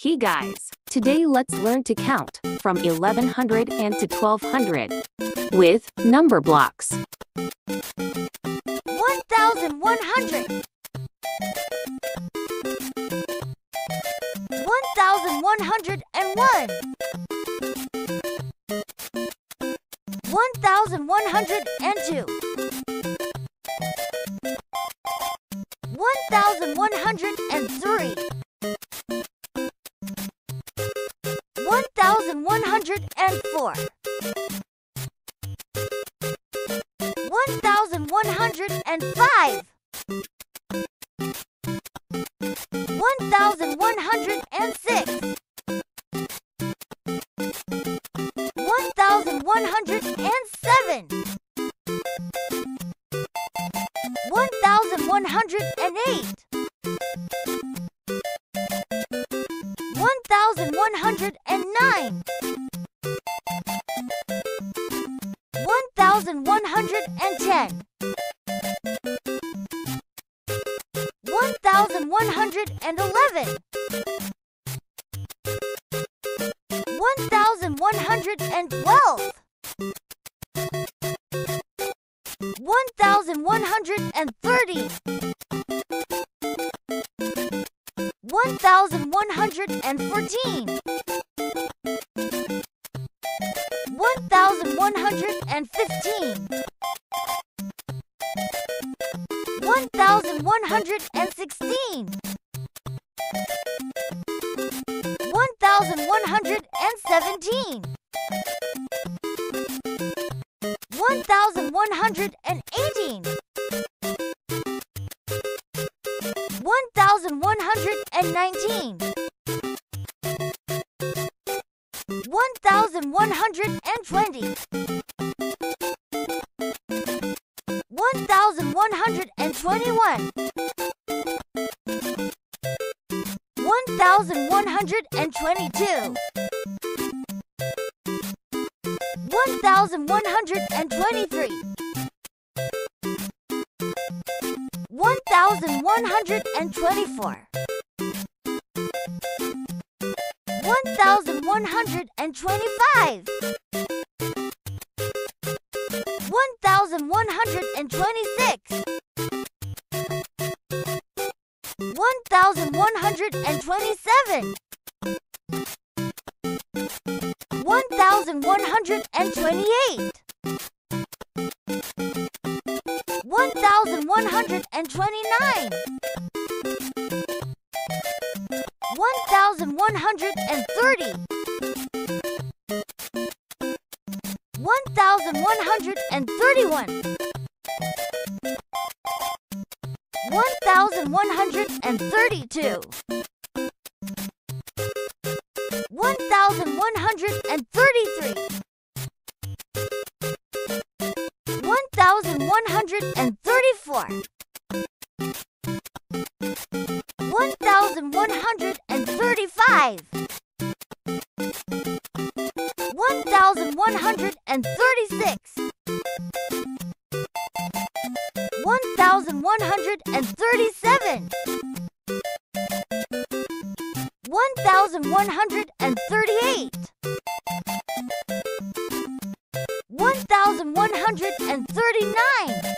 Hey guys, today let's learn to count from 1100 and to 1200 with Numberblocks. 1100 1101 1102 1105 1106 1107 1108 1109 1110 1112 1130 1114 1115 1116 1118 1119 1120 1121 1122 1123 1124 1125 1126 1127 1128 1129 1130 1131 1132 1133 1134 1135 1136 1137 1138 1139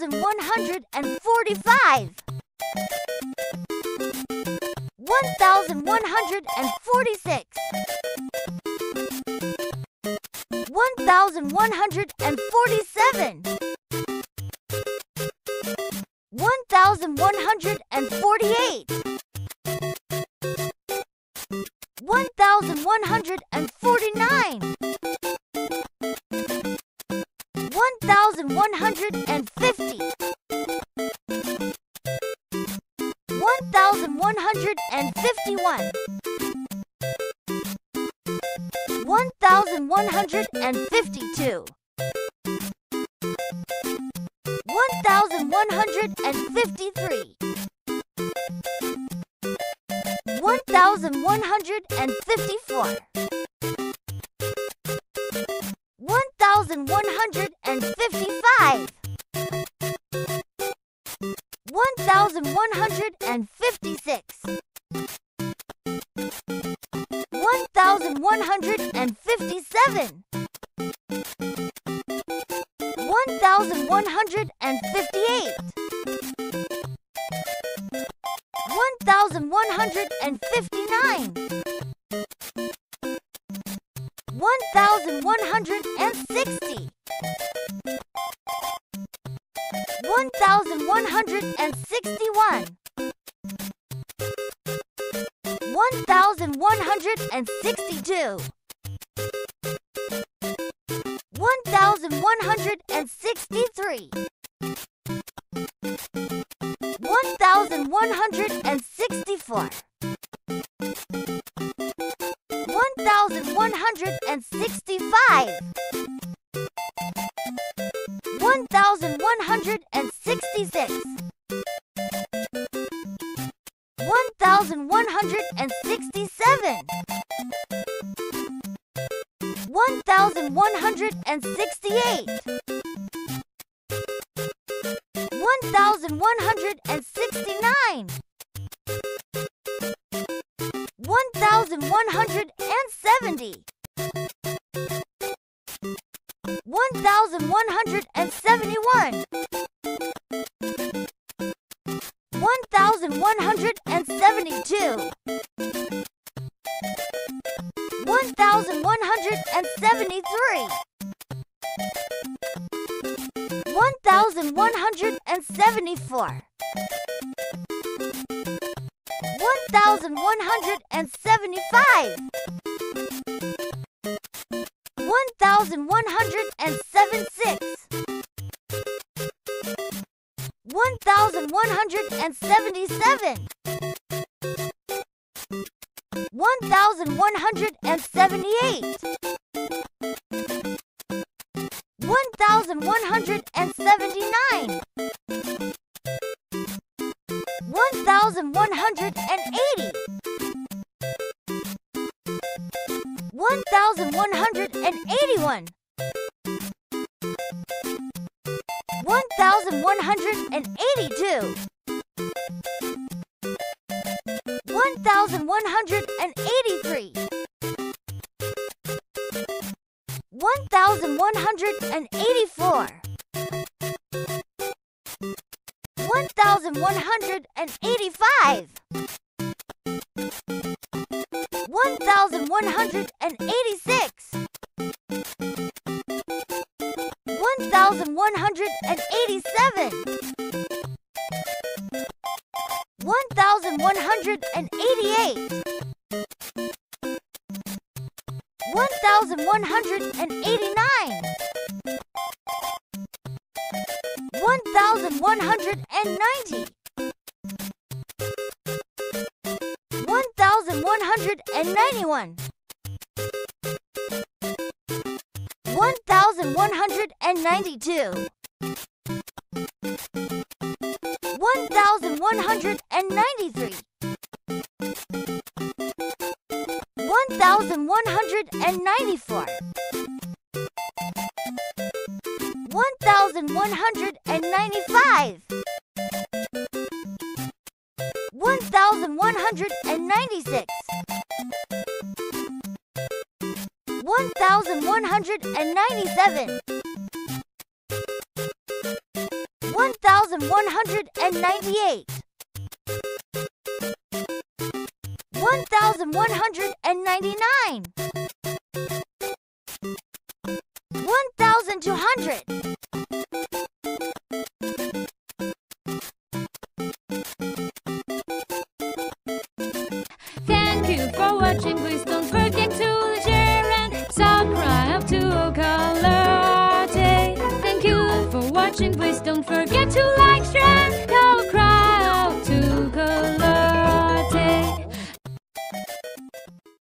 1145 1146 1147 1148 51 1152 1153 1154 1,158. 1,159. 1,160. 1,161. 1,162. 1,163. 1,164. 1,165. 1,166. 1,168 1,169 1,170 1,171 1,175! 1,176! 1,177! 1,178! 1,179! 1,180. 1,181. 1,182. 1,183. 1,184. 1,185. 1,186. 1,187. 1,188. 1,189. 91. 1192. 1193. 1194. 1195. 1196. 1,197 1,198 1,199 1,200 forget to laugh.